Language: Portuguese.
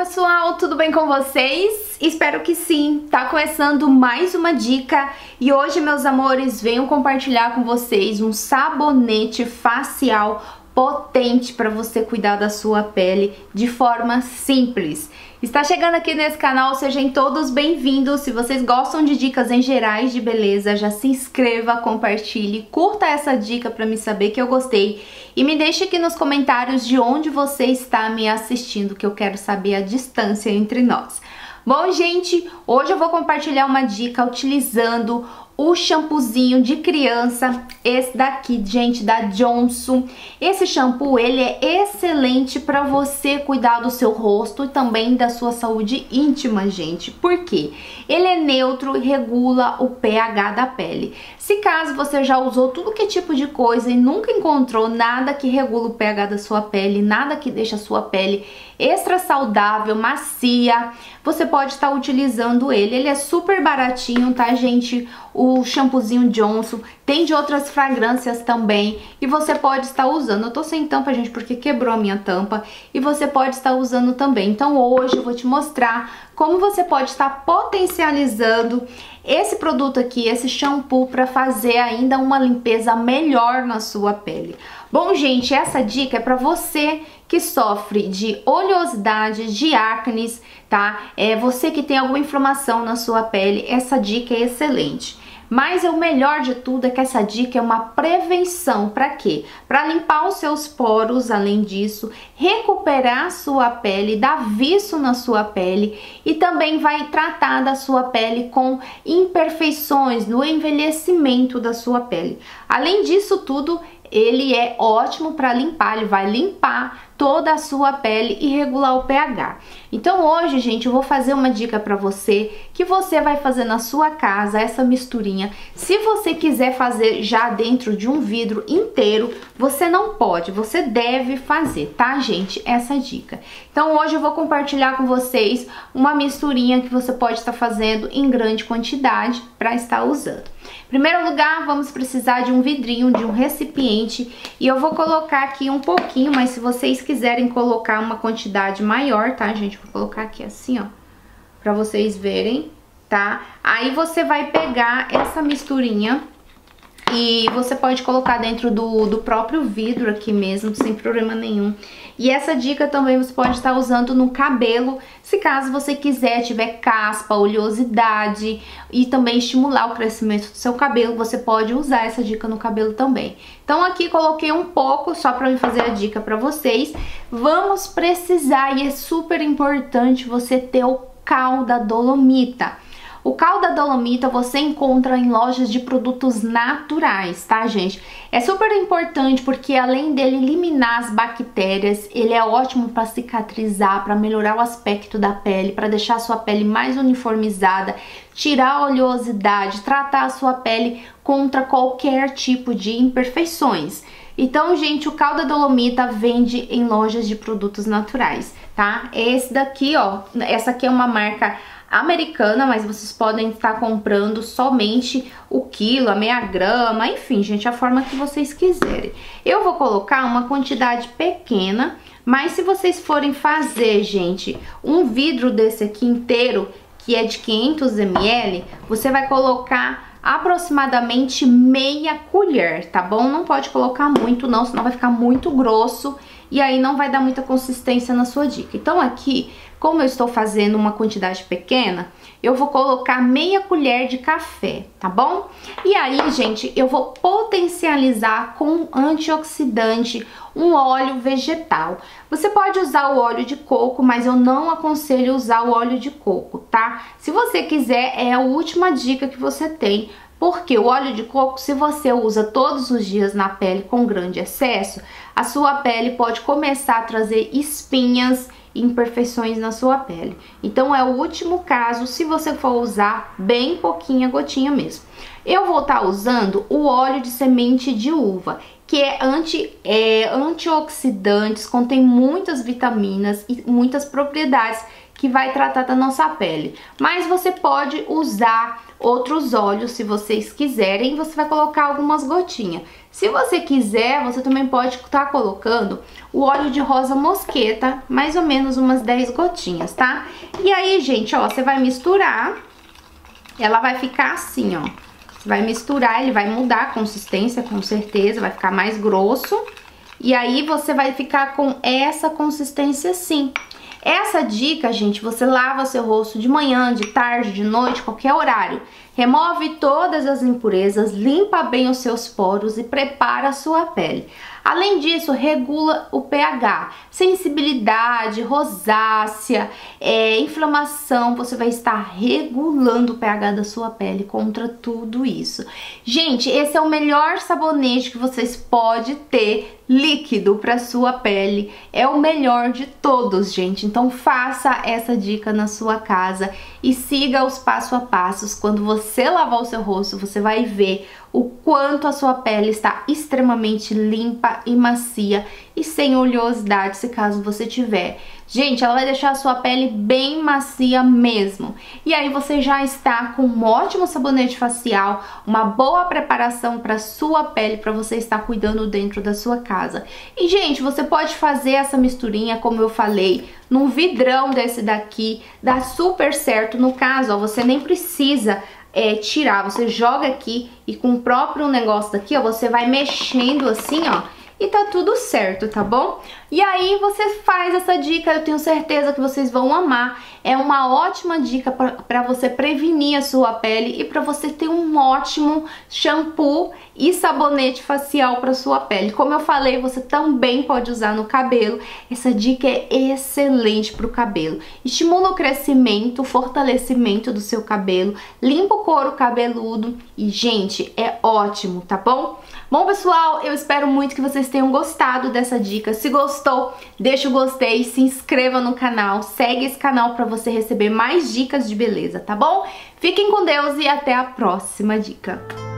pessoal, tudo bem com vocês? Espero que sim. Tá começando mais uma dica e hoje, meus amores, venho compartilhar com vocês um sabonete facial potente para você cuidar da sua pele de forma simples. Está chegando aqui nesse canal, sejam todos bem-vindos. Se vocês gostam de dicas em gerais de beleza, já se inscreva, compartilhe, curta essa dica para me saber que eu gostei e me deixe aqui nos comentários de onde você está me assistindo, que eu quero saber a distância entre nós. Bom, gente, hoje eu vou compartilhar uma dica utilizando o shampoozinho de criança, esse daqui, gente, da Johnson. Esse shampoo, ele é excelente para você cuidar do seu rosto e também da sua saúde íntima, gente. Por quê? Ele é neutro e regula o pH da pele. Se caso você já usou tudo que tipo de coisa e nunca encontrou nada que regula o pH da sua pele, nada que deixa a sua pele extra saudável, macia, você pode estar utilizando ele. Ele é super baratinho, tá, gente? O shampoozinho Johnson, tem de outras fragrâncias também e você pode estar usando. Eu tô sem tampa, gente, porque quebrou a minha tampa e você pode estar usando também. Então hoje eu vou te mostrar como você pode estar potencializando esse produto aqui, esse shampoo, para fazer ainda uma limpeza melhor na sua pele. Bom, gente, essa dica é para você que sofre de oleosidade, de acne, tá? É você que tem alguma inflamação na sua pele, essa dica é excelente. Mas o melhor de tudo é que essa dica é uma prevenção. Para quê? Para limpar os seus poros, além disso, recuperar sua pele, dar viço na sua pele e também vai tratar da sua pele com imperfeições no envelhecimento da sua pele. Além disso tudo, ele é ótimo para limpar, ele vai limpar toda a sua pele e regular o pH. Então hoje, gente, eu vou fazer uma dica para você que você vai fazer na sua casa essa misturinha. Se você quiser fazer já dentro de um vidro inteiro, você não pode, você deve fazer, tá, gente? Essa dica. Então hoje eu vou compartilhar com vocês uma misturinha que você pode estar fazendo em grande quantidade para estar usando. Em primeiro lugar, vamos precisar de um vidrinho, de um recipiente, e eu vou colocar aqui um pouquinho, mas se vocês quiserem colocar uma quantidade maior, tá, gente? Vou colocar aqui assim, ó, pra vocês verem, tá? Aí você vai pegar essa misturinha e você pode colocar dentro do, do próprio vidro aqui mesmo, sem problema nenhum. E essa dica também você pode estar usando no cabelo, se caso você quiser, tiver caspa, oleosidade e também estimular o crescimento do seu cabelo, você pode usar essa dica no cabelo também. Então aqui coloquei um pouco só para fazer a dica para vocês. Vamos precisar e é super importante você ter o cal da dolomita. O cal da dolomita você encontra em lojas de produtos naturais, tá, gente? É super importante porque além dele eliminar as bactérias, ele é ótimo para cicatrizar, para melhorar o aspecto da pele, para deixar a sua pele mais uniformizada, tirar a oleosidade, tratar a sua pele contra qualquer tipo de imperfeições. Então, gente, o cal da dolomita vende em lojas de produtos naturais, tá? Esse daqui, ó, essa aqui é uma marca americana, mas vocês podem estar comprando somente o quilo, a meia grama, enfim, gente, a forma que vocês quiserem. Eu vou colocar uma quantidade pequena, mas se vocês forem fazer, gente, um vidro desse aqui inteiro, que é de 500 ml, você vai colocar aproximadamente meia colher, tá bom? Não pode colocar muito não, senão vai ficar muito grosso e aí não vai dar muita consistência na sua dica. Então aqui como eu estou fazendo uma quantidade pequena, eu vou colocar meia colher de café, tá bom? E aí, gente, eu vou potencializar com antioxidante um óleo vegetal. Você pode usar o óleo de coco, mas eu não aconselho usar o óleo de coco, tá? Se você quiser, é a última dica que você tem porque o óleo de coco, se você usa todos os dias na pele com grande excesso, a sua pele pode começar a trazer espinhas imperfeições na sua pele. Então é o último caso se você for usar bem pouquinha gotinha mesmo. Eu vou estar tá usando o óleo de semente de uva, que é, anti, é antioxidantes, contém muitas vitaminas e muitas propriedades que vai tratar da nossa pele. Mas você pode usar outros óleos se vocês quiserem, você vai colocar algumas gotinhas. Se você quiser, você também pode estar tá colocando o óleo de rosa mosqueta, mais ou menos umas 10 gotinhas, tá? E aí, gente, ó, você vai misturar, ela vai ficar assim, ó. Você vai misturar, ele vai mudar a consistência, com certeza, vai ficar mais grosso. E aí você vai ficar com essa consistência assim. Essa dica, gente, você lava seu rosto de manhã, de tarde, de noite, qualquer horário. Remove todas as impurezas, limpa bem os seus poros e prepara a sua pele. Além disso, regula o pH, sensibilidade, rosácea, é, inflamação, você vai estar regulando o pH da sua pele contra tudo isso. Gente, esse é o melhor sabonete que vocês podem ter líquido para sua pele. É o melhor de todos, gente. Então faça essa dica na sua casa e siga os passo a passos. Quando você lavar o seu rosto, você vai ver o quanto a sua pele está extremamente limpa e macia e sem oleosidade, se caso você tiver. Gente, ela vai deixar a sua pele bem macia mesmo. E aí você já está com um ótimo sabonete facial, uma boa preparação para sua pele, para você estar cuidando dentro da sua casa. E gente, você pode fazer essa misturinha, como eu falei, num vidrão desse daqui, dá super certo. No caso, ó, você nem precisa é, tirar, você joga aqui e com o próprio negócio daqui, ó, você vai mexendo assim, ó, e tá tudo certo, tá bom? E aí você faz essa dica, eu tenho certeza que vocês vão amar. É uma ótima dica para você prevenir a sua pele e para você ter um ótimo shampoo e sabonete facial para sua pele. Como eu falei, você também pode usar no cabelo. Essa dica é excelente para o cabelo. Estimula o crescimento, o fortalecimento do seu cabelo, limpa o couro cabeludo e, gente, é ótimo, tá bom? Bom, pessoal, eu espero muito que vocês tenham gostado dessa dica. Se gostou, deixa o gostei, se inscreva no canal, segue esse canal para você receber mais dicas de beleza, tá bom? Fiquem com Deus e até a próxima dica.